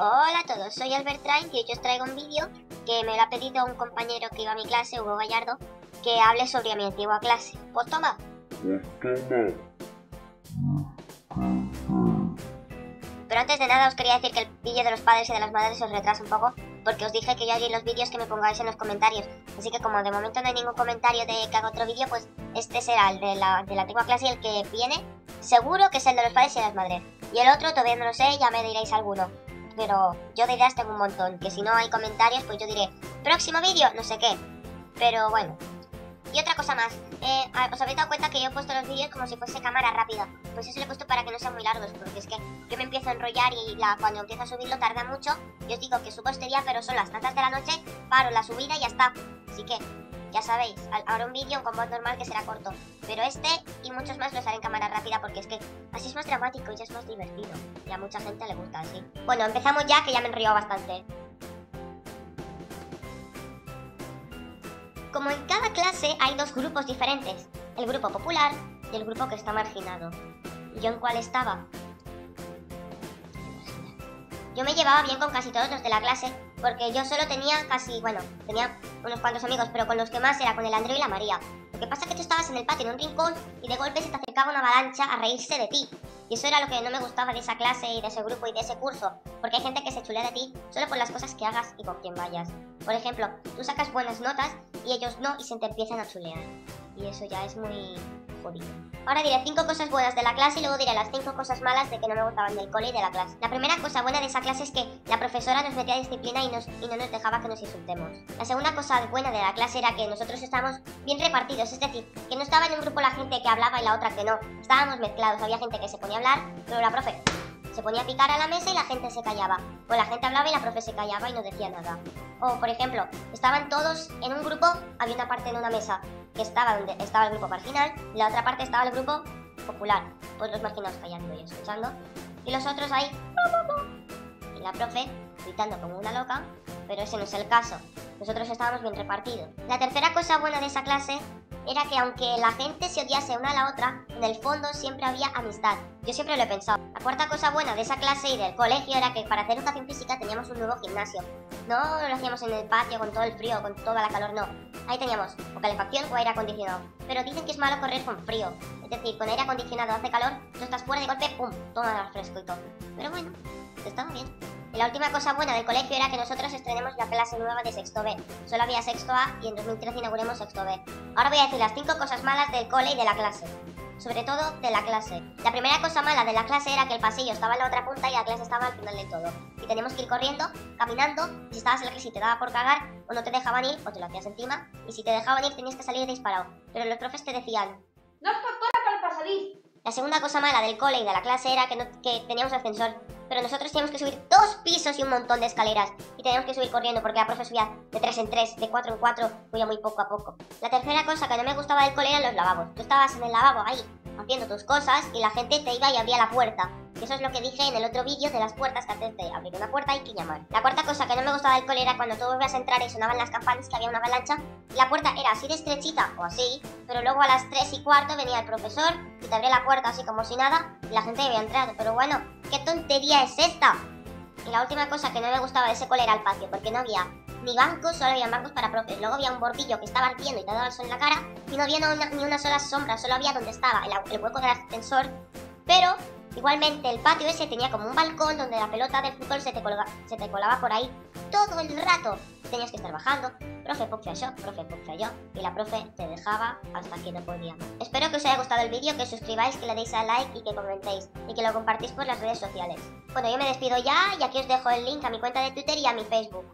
Hola a todos, soy Albert Train y hoy os traigo un vídeo que me lo ha pedido un compañero que iba a mi clase, Hugo Gallardo, que hable sobre mi antigua clase. Pues toma. Pero antes de nada os quería decir que el vídeo de los padres y de las madres os retrasa un poco porque os dije que yo haría los vídeos que me pongáis en los comentarios. Así que como de momento no hay ningún comentario de que haga otro vídeo, pues este será el de la, de la antigua clase y el que viene seguro que es el de los padres y las madres. Y el otro todavía no lo sé, ya me diréis alguno. Pero yo de ideas tengo un montón, que si no hay comentarios, pues yo diré, próximo vídeo, no sé qué. Pero bueno. Y otra cosa más, eh, os habéis dado cuenta que yo he puesto los vídeos como si fuese cámara rápida. Pues eso lo he puesto para que no sean muy largos, porque es que yo me empiezo a enrollar y cuando empiezo a subirlo tarda mucho. Yo os digo que subo este día, pero son las tantas de la noche, paro la subida y ya está. Así que ya sabéis, ahora un vídeo con voz normal que será corto. Pero este y muchos más los haré porque es que así es más dramático y es más divertido. Y a mucha gente le gusta así. Bueno, empezamos ya que ya me he bastante. Como en cada clase hay dos grupos diferentes. El grupo popular y el grupo que está marginado. ¿Y yo en cuál estaba? Yo me llevaba bien con casi todos los de la clase, porque yo solo tenía casi, bueno, tenía unos cuantos amigos, pero con los que más era con el Andreu y la María. Lo que pasa es que tú estabas en el patio en un rincón y de golpe se te acercaba una avalancha a reírse de ti. Y eso era lo que no me gustaba de esa clase y de ese grupo y de ese curso, porque hay gente que se chulea de ti solo por las cosas que hagas y con quien vayas. Por ejemplo, tú sacas buenas notas y ellos no y se te empiezan a chulear. Y eso ya es muy jodido. Ahora diré cinco cosas buenas de la clase y luego diré las cinco cosas malas de que no me gustaban del cole y de la clase. La primera cosa buena de esa clase es que la profesora nos metía disciplina y, nos, y no nos dejaba que nos insultemos. La segunda cosa buena de la clase era que nosotros estábamos bien repartidos, es decir, que no estaba en un grupo la gente que hablaba y la otra que no. Estábamos mezclados, había gente que se ponía a hablar, pero la profe se ponía a picar a la mesa y la gente se callaba. O la gente hablaba y la profe se callaba y no decía nada. O, por ejemplo, estaban todos en un grupo, había una parte en una mesa que estaba donde estaba el grupo marginal y la otra parte estaba el grupo popular. Pues los marginados callando y escuchando. Y los otros ahí... Y la profe gritando como una loca, pero ese no es el caso. Nosotros estábamos bien repartidos. La tercera cosa buena de esa clase era que aunque la gente se odiase una a la otra, en el fondo siempre había amistad. Yo siempre lo he pensado. La cuarta cosa buena de esa clase y del colegio era que para hacer educación física teníamos un nuevo gimnasio. No lo hacíamos en el patio con todo el frío, con toda la calor, no. Ahí teníamos o calefacción o aire acondicionado. Pero dicen que es malo correr con frío. Es decir, con aire acondicionado hace calor, tú estás fuera de golpe, ¡pum! Toma fresco y todo. Pero bueno, estaba bien. La última cosa buena del colegio era que nosotros estrenemos la clase nueva de sexto B. Solo había sexto A y en 2013 inauguremos sexto B. Ahora voy a decir las cinco cosas malas del cole y de la clase. Sobre todo de la clase. La primera cosa mala de la clase era que el pasillo estaba en la otra punta y la clase estaba al final del todo. Y teníamos que ir corriendo, caminando, y si estabas en la clase y te daba por cagar, o no te dejaban ir, o te lo hacías encima, y si te dejaban ir tenías que salir disparado. Pero los profes te decían... ¡No es para para salir! La segunda cosa mala del cole y de la clase era que, no, teníamos ascensor pero nosotros teníamos que subir dos pisos y un montón de escaleras. Y teníamos que subir corriendo porque la profe subía de 3 en 3, de 4 en 4, muy muy poco a poco. La tercera cosa que no me gustaba del cole eran los lavabos. Tú estabas en el lavabo ahí, haciendo tus cosas, y la gente te iba y abría la puerta. Eso es lo que dije en el otro vídeo de las puertas, que antes de abrir una puerta hay que llamar. La cuarta cosa que no me gustaba del cole era cuando tú volvías a entrar y sonaban las campanas que había una avalancha, y la puerta era así de estrechita, o así, pero luego a las 3 y cuarto venía el profesor y te abría la puerta así como si nada, y la gente había entrado. Pero bueno, ¿qué tontería es esta? Y la última cosa que no me gustaba de ese cole era el patio, porque no había ni bancos, solo había bancos para profes. Luego había un bordillo que estaba ardiendo y te daba el sol en la cara, y no había ni una sola sombra, solo había donde estaba el, el hueco del ascensor. Pero Igualmente, el patio ese tenía como un balcón donde la pelota del fútbol se te, se te colaba por ahí todo el rato. Tenías que estar bajando, profe, puxa yo, profe, puxa yo, y la profe te dejaba hasta que no podía Espero que os haya gustado el vídeo, que os suscribáis, que le deis a like y que comentéis, y que lo compartís por las redes sociales. Bueno, yo me despido ya y aquí os dejo el link a mi cuenta de Twitter y a mi Facebook.